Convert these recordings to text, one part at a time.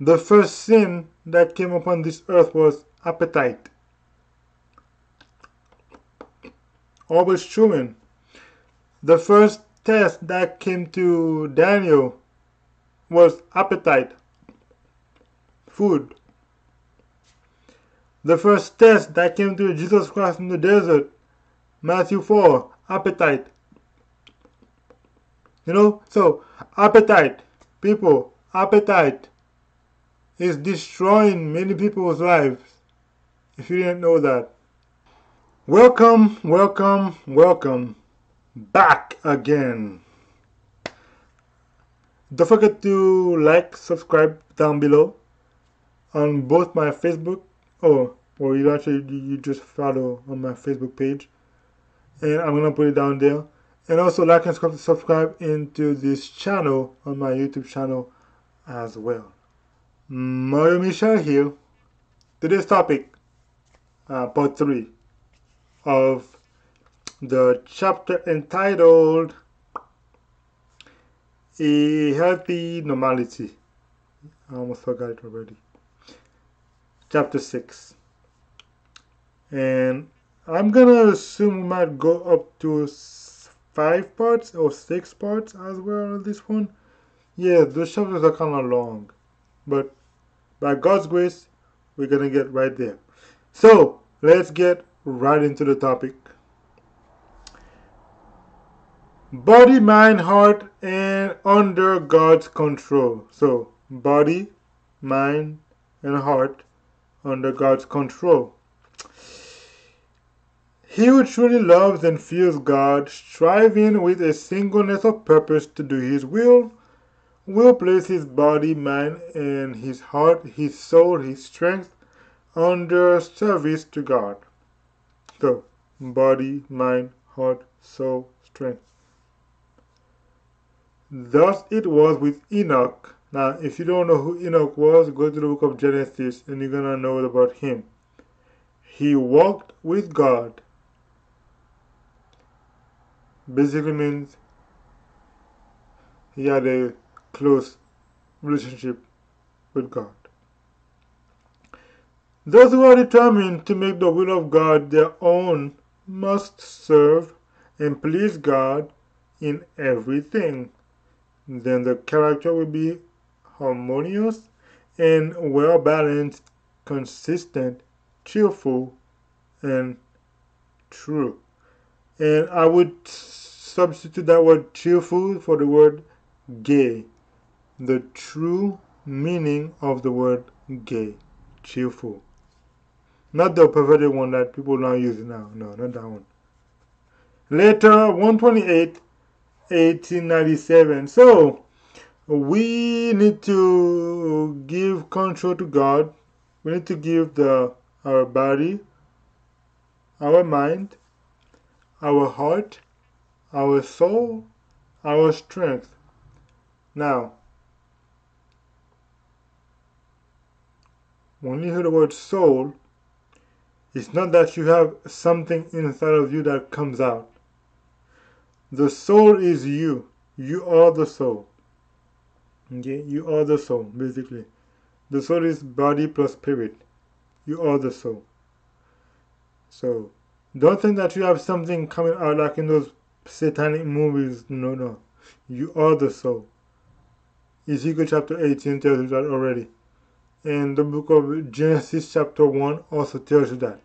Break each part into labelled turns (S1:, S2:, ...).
S1: the first sin that came upon this earth was appetite. Always chewing. The first test that came to Daniel was appetite, food. The first test that came to Jesus Christ in the desert, Matthew 4, appetite. You know, so appetite, people, appetite is destroying many people's lives. If you didn't know that. Welcome, welcome, welcome back again. Don't forget to like, subscribe down below on both my Facebook. Oh, or you actually you just follow on my Facebook page, and I'm gonna put it down there. And also like and subscribe into this channel on my YouTube channel as well. Mario Michel here. Today's topic, uh, part three of the chapter entitled A Healthy Normality. I almost forgot it already. Chapter 6. And I'm gonna assume we might go up to five parts or six parts as well on this one. Yeah, those chapters are kind of long. But by God's grace, we're gonna get right there. So, let's get right into the topic. Body, mind, heart, and under God's control. So, body, mind, and heart under God's control. He who truly loves and fears God, striving with a singleness of purpose to do His will, will place his body, mind, and his heart, his soul, his strength under service to God. So, body, mind, heart, soul, strength. Thus it was with Enoch. Now, if you don't know who Enoch was, go to the book of Genesis and you're going to know about him. He walked with God. Basically means he had a close relationship with God. Those who are determined to make the will of God their own must serve and please God in everything then the character will be harmonious and well balanced, consistent, cheerful, and true. And I would substitute that word cheerful for the word gay. The true meaning of the word gay, cheerful. Not the perverted one that people now use now. No, not that one. Later, 128 1897. So we need to give control to God. We need to give the our body, our mind, our heart, our soul, our strength. Now, when you hear the word soul, it's not that you have something inside of you that comes out. The soul is you. You are the soul. Okay, you are the soul, basically. The soul is body plus spirit. You are the soul. So, don't think that you have something coming out like in those satanic movies. No, no. You are the soul. Ezekiel chapter 18 tells you that already. And the book of Genesis chapter 1 also tells you that.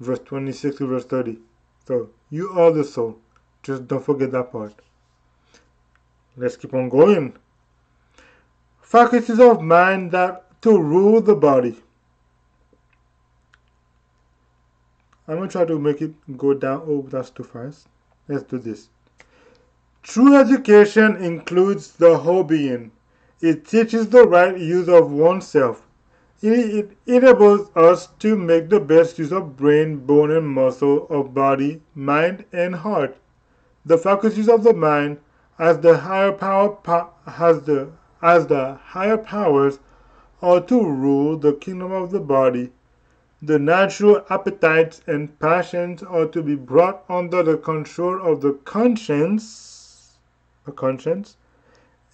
S1: Verse 26 to verse 30. So, you are the soul. Just don't forget that part. Let's keep on going. Faculties of mind that to rule the body. I'm gonna try to make it go down. Oh, that's too fast. Let's do this. True education includes the whole being. It teaches the right use of oneself. It, enables us to make the best use of brain, bone, and muscle of body, mind, and heart the faculties of the mind as the higher power has the as the higher powers are to rule the kingdom of the body the natural appetites and passions are to be brought under the control of the conscience a conscience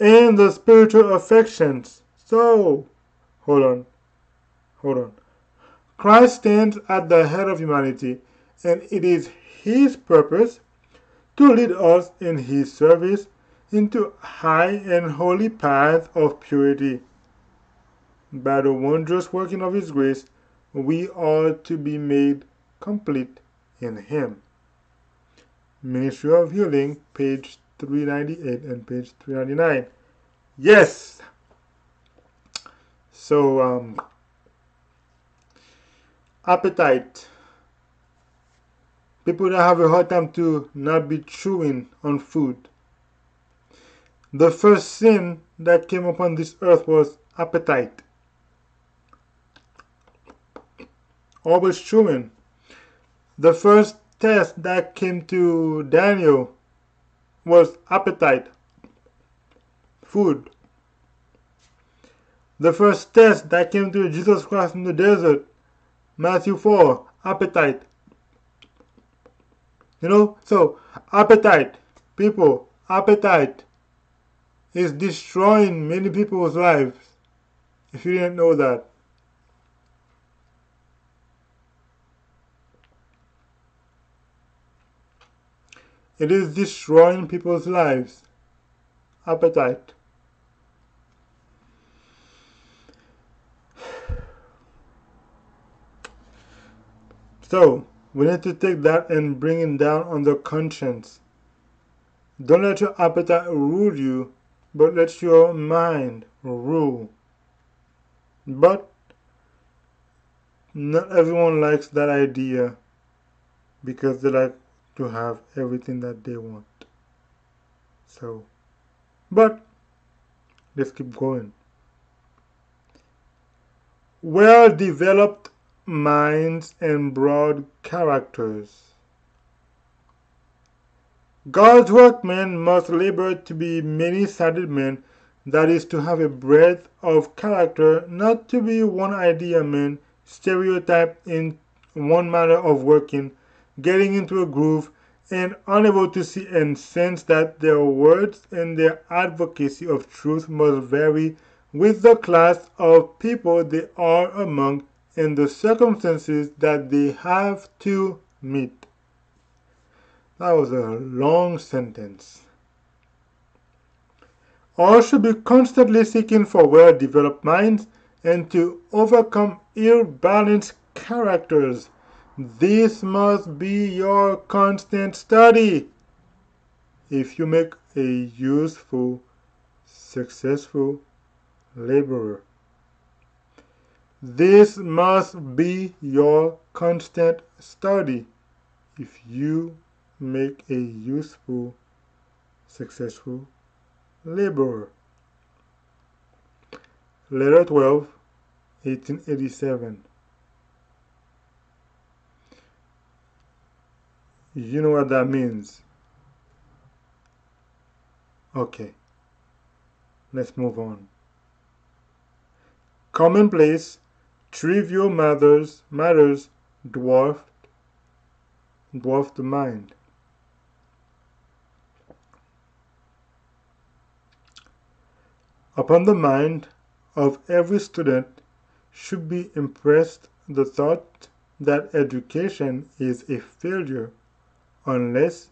S1: and the spiritual affections so hold on, hold on. Christ stands at the head of humanity, and it is his purpose to lead us in his service into high and holy paths of purity. By the wondrous working of his grace, we are to be made complete in him. Ministry of Healing, page 398 and page 399. Yes! So, um, appetite. People that have a hard time to not be chewing on food. The first sin that came upon this earth was appetite. Always chewing. The first test that came to Daniel was appetite. Food. The first test that came to Jesus Christ in the desert, Matthew 4, appetite. You know, so appetite, people, appetite is destroying many people's lives. If you didn't know that. It is destroying people's lives. Appetite. So, we need to take that and bring it down on the conscience. Don't let your appetite rule you, but let your mind rule. But not everyone likes that idea because they like to have everything that they want. So, but let's keep going. Well developed minds and broad characters. God's workmen must labor to be many-sided men, that is, to have a breadth of character, not to be one-idea men, stereotyped in one manner of working, getting into a groove, and unable to see and sense that their words and their advocacy of truth must vary with the class of people they are among and the circumstances that they have to meet. That was a long sentence. All should be constantly seeking for well-developed minds and to overcome ill-balanced characters. This must be your constant study. If you make a useful, successful laborer. This must be your constant study if you make a useful, successful laborer. Letter 12, 1887. You know what that means? Okay, let's move on. Commonplace trivial matters, matters dwarfed, dwarfed the mind. Upon the mind of every student should be impressed the thought that education is a failure unless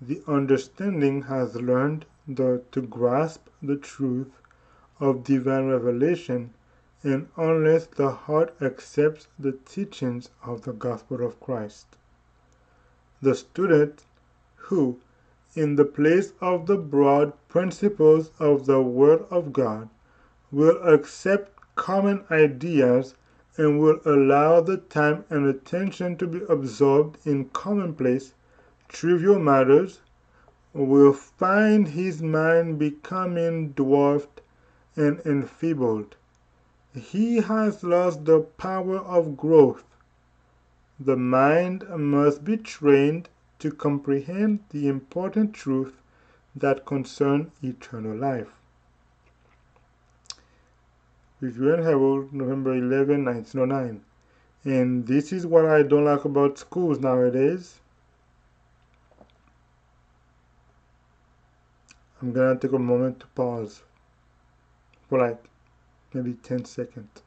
S1: the understanding has learned the, to grasp the truth of divine revelation and unless the heart accepts the teachings of the gospel of Christ. The student who, in the place of the broad principles of the Word of God, will accept common ideas and will allow the time and attention to be absorbed in commonplace, trivial matters, will find his mind becoming dwarfed and enfeebled he has lost the power of growth. The mind must be trained to comprehend the important truth that concern eternal life. Review and Herald, November 11, 1909. And this is what I don't like about schools nowadays. I'm gonna take a moment to pause for like maybe 10 seconds.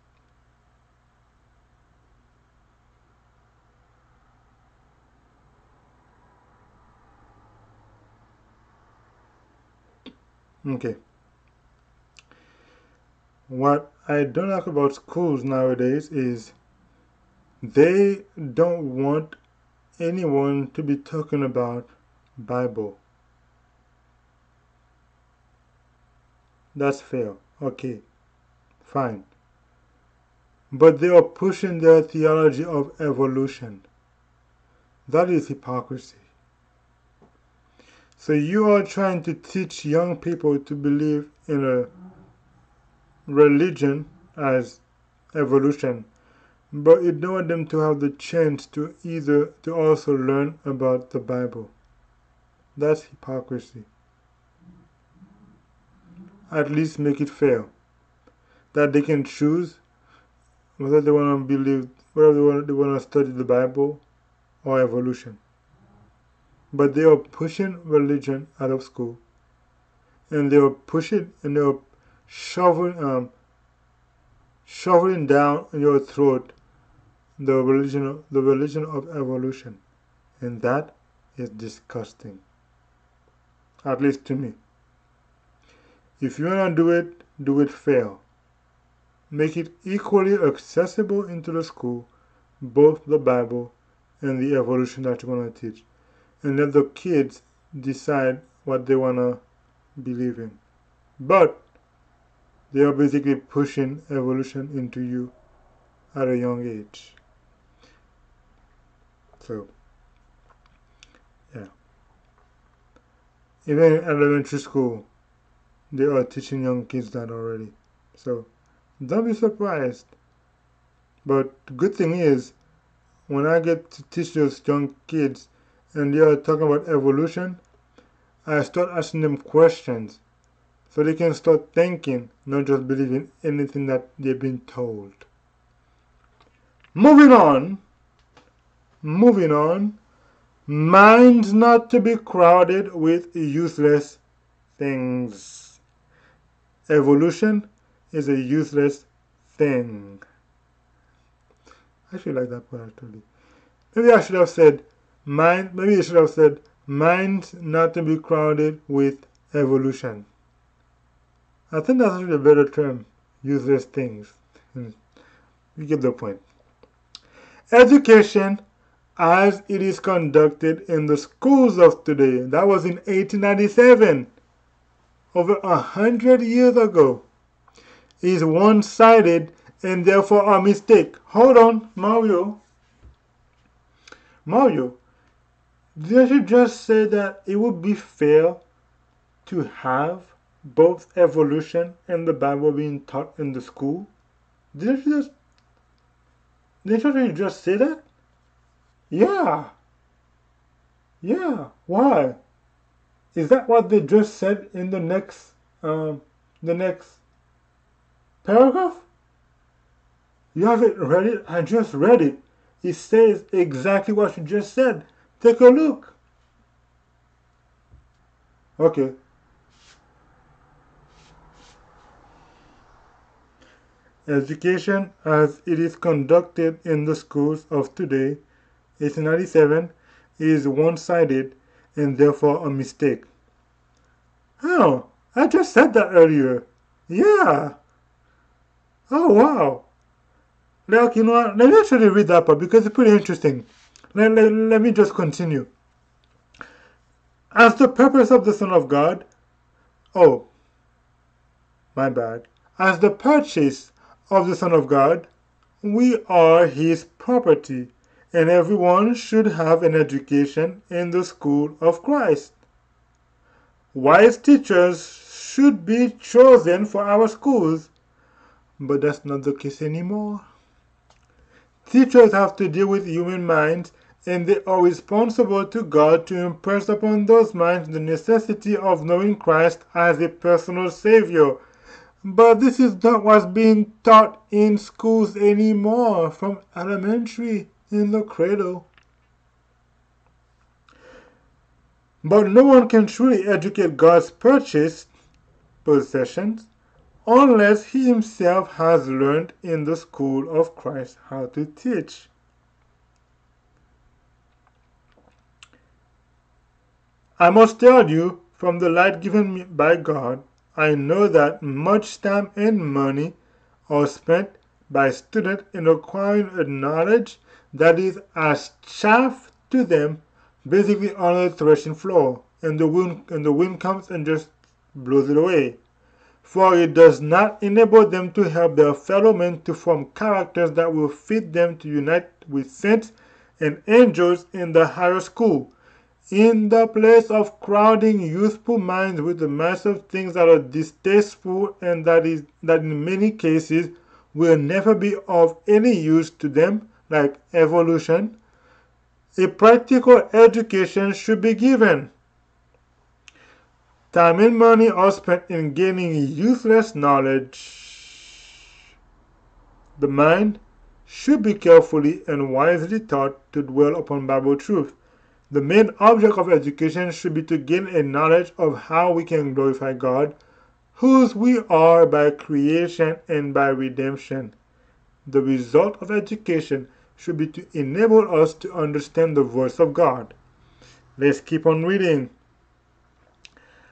S1: Okay. What I don't like about schools nowadays is they don't want anyone to be talking about Bible. That's fair. Okay. Fine. But they are pushing their theology of evolution. That is hypocrisy. So you are trying to teach young people to believe in a religion as evolution, but you don't want them to have the chance to either to also learn about the Bible. That's hypocrisy. At least make it fair. That they can choose whether they want to believe, whether they want, they want to study the Bible or evolution. But they are pushing religion out of school. And they are pushing and they are shoving, um, shoveling down your throat the religion, the religion of evolution. And that is disgusting. At least to me. If you want to do it, do it fair. Make it equally accessible into the school, both the Bible and the evolution that you want to teach. And let the kids decide what they want to believe in. But they are basically pushing evolution into you at a young age. So, yeah. Even in elementary school, they are teaching young kids that already. So, don't be surprised. But the good thing is, when I get to teach those young kids and they are talking about evolution, I start asking them questions so they can start thinking, not just believing anything that they've been told. Moving on, moving on, minds not to be crowded with useless things. Evolution is a useless thing. I should like that part actually. Maybe I should have said mind. Maybe I should have said mind not to be crowded with evolution. I think that's actually a better term. Useless things. Hmm. You get the point. Education as it is conducted in the schools of today. That was in 1897, over a hundred years ago is one-sided and therefore a mistake. Hold on, Mario. Mario, did you just say that it would be fair to have both evolution and the Bible being taught in the school? Did you just did you just say that? Yeah. Yeah. Why? Is that what they just said in the next um, the next paragraph? You haven't read it? I just read it. It says exactly what you just said. Take a look. Okay. Education as it is conducted in the schools of today, 1897, is one-sided and therefore a mistake. Oh, I just said that earlier. Yeah. Oh, wow. Like, you know, let me actually read that part because it's pretty interesting. Let, let, let me just continue. As the purpose of the Son of God, oh, my bad. As the purchase of the Son of God, we are his property, and everyone should have an education in the school of Christ. Wise teachers should be chosen for our schools but that's not the case anymore. Teachers have to deal with human minds and they are responsible to God to impress upon those minds the necessity of knowing Christ as a personal Savior. But this is not what's being taught in schools anymore, from elementary in the cradle. But no one can truly educate God's purchased possessions unless he himself has learned in the school of Christ how to teach. I must tell you, from the light given me by God, I know that much time and money are spent by students in acquiring a knowledge that is as chaff to them, basically on the threshing floor, and the wind and the wind comes and just blows it away. For it does not enable them to help their fellow men to form characters that will fit them to unite with saints and angels in the higher school. In the place of crowding youthful minds with the mass of things that are distasteful and that is that in many cases will never be of any use to them, like evolution, a practical education should be given. Time and money are spent in gaining useless knowledge. The mind should be carefully and wisely taught to dwell upon Bible truth. The main object of education should be to gain a knowledge of how we can glorify God, whose we are by creation and by redemption. The result of education should be to enable us to understand the voice of God. Let's keep on reading.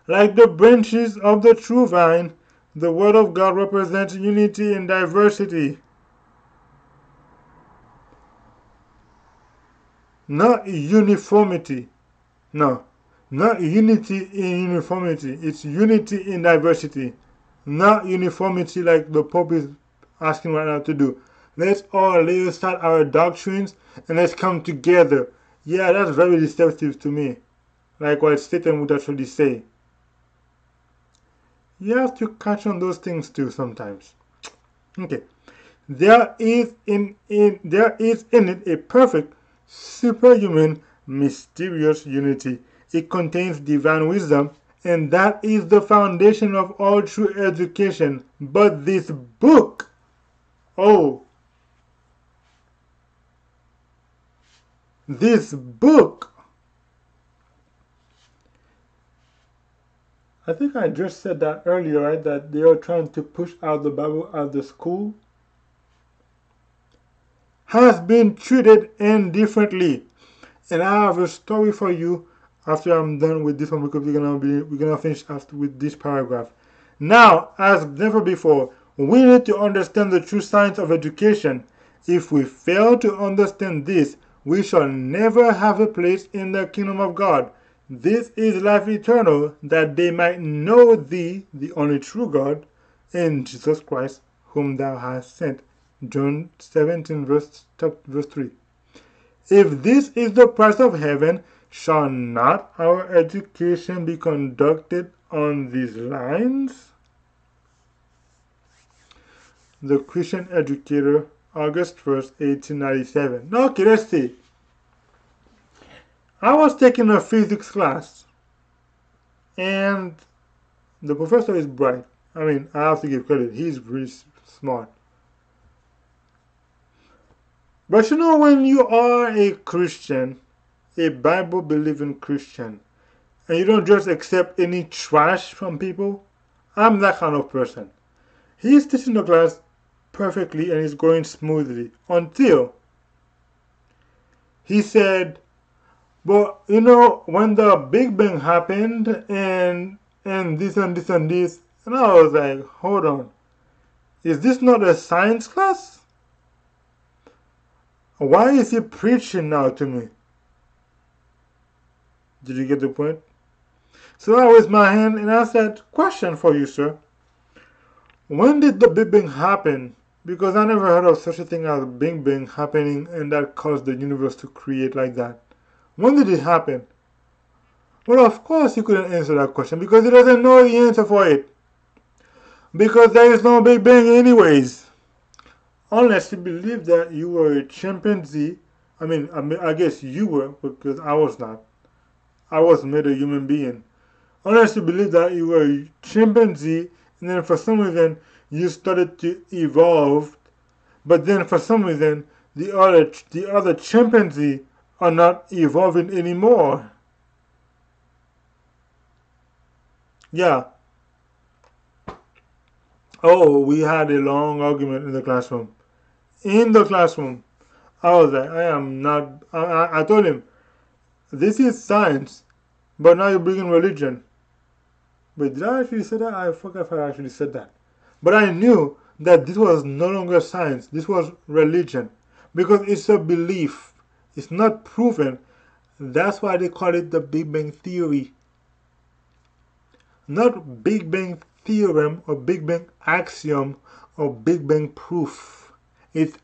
S1: Like the branches of the true vine, the Word of God represents unity in diversity. Not uniformity. No. Not unity in uniformity. It's unity in diversity. Not uniformity like the Pope is asking right now to do. Let's all lay aside our doctrines and let's come together. Yeah, that's very deceptive to me. Like what Satan would actually say. You have to catch on those things too sometimes. Okay. There is in, in there is in it a perfect, superhuman, mysterious unity. It contains divine wisdom, and that is the foundation of all true education. But this book, oh, this book I think I just said that earlier, right? That they are trying to push out the Bible out of the school. Has been treated indifferently. And I have a story for you after I'm done with this one because we're gonna be we're gonna finish after with this paragraph. Now, as never before, we need to understand the true science of education. If we fail to understand this, we shall never have a place in the kingdom of God. This is life eternal, that they might know thee, the only true God, and Jesus Christ, whom thou hast sent. John 17, verse, verse 3. If this is the price of heaven, shall not our education be conducted on these lines? The Christian Educator, August 1st, 1897. Okay, let's see. I was taking a physics class, and the professor is bright. I mean, I have to give credit. He's really smart. But you know, when you are a Christian, a Bible believing Christian, and you don't just accept any trash from people, I'm that kind of person. He's teaching the class perfectly and it's going smoothly until he said, but you know, when the Big Bang happened and and this and this and this, and I was like, hold on, is this not a science class? Why is he preaching now to me? Did you get the point? So I raised my hand and I said, question for you, sir. When did the Big Bang happen? Because I never heard of such a thing as Big Bang happening and that caused the universe to create like that. When did it happen? Well, of course he couldn't answer that question because he doesn't know the answer for it. Because there is no Big Bang anyways. Unless you believe that you were a chimpanzee. I mean, I, mean, I guess you were because I was not. I was made a human being. Unless you believe that you were a chimpanzee and then for some reason you started to evolve, but then for some reason the other the other chimpanzee are not evolving anymore. Yeah. Oh, we had a long argument in the classroom. In the classroom, I was like, I am not. I, I told him, this is science, but now you're bringing religion. But did I actually say that? I forgot if I actually said that. But I knew that this was no longer science, this was religion. Because it's a belief, it's not proven. That's why they call it the Big Bang Theory. Not Big Bang Theorem or Big Bang Axiom or Big Bang Proof. It's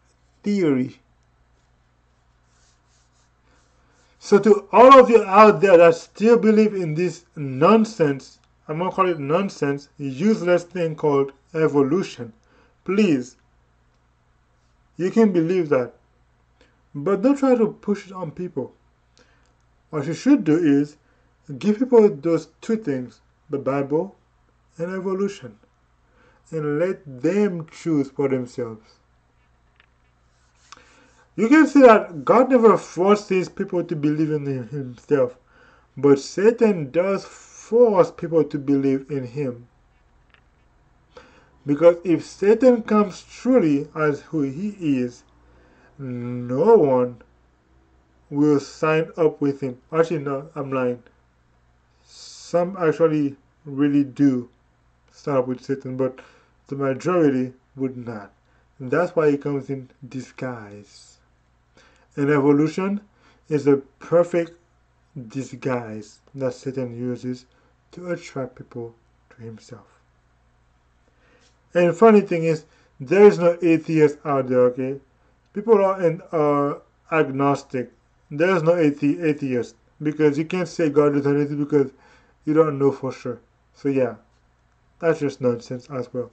S1: theory. So to all of you out there that still believe in this nonsense, I'm gonna call it nonsense, useless thing called evolution, please, you can believe that. But don't try to push it on people. What you should do is give people those two things, the Bible and evolution, and let them choose for themselves. You can see that God never forces people to believe in himself, but Satan does force people to believe in him. Because if Satan comes truly as who he is, no one will sign up with him. Actually, no, I'm lying. Some actually really do sign up with Satan, but the majority would not. And that's why he comes in disguise. And evolution is a perfect disguise that Satan uses to attract people to himself. And funny thing is, there is no atheist out there, okay? People are, in, are uh, agnostic. There is no athe atheist because you can't say God is anything because you don't know for sure. So yeah, that's just nonsense as well.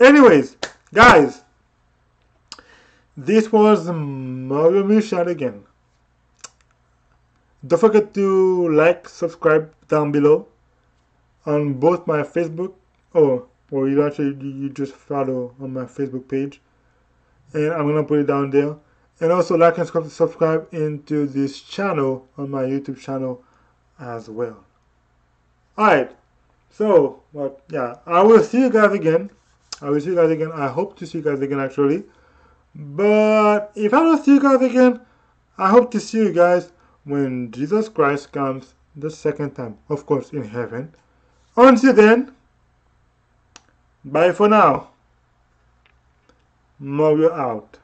S1: Anyways, guys, this was Mario Michel again. Don't forget to like, subscribe down below on both my Facebook, oh, or you actually you just follow on my Facebook page, and I'm gonna put it down there. And also like and subscribe into this channel on my YouTube channel as well. Alright, so, but yeah, I will see you guys again. I will see you guys again. I hope to see you guys again actually. But if I don't see you guys again, I hope to see you guys when Jesus Christ comes the second time, of course, in heaven. Until then, bye for now. Mario out.